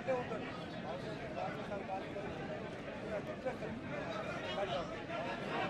దాంట్లో ఉంటుంది కాంగ్రెస్ కాంగ్రెస్